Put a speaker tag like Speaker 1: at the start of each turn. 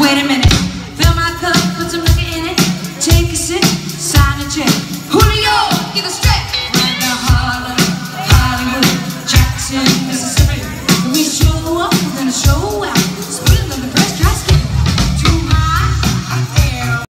Speaker 1: Wait a minute. Fill my cup, put some liquor in it. Take a sip, sign a check. Julio, get a stretch.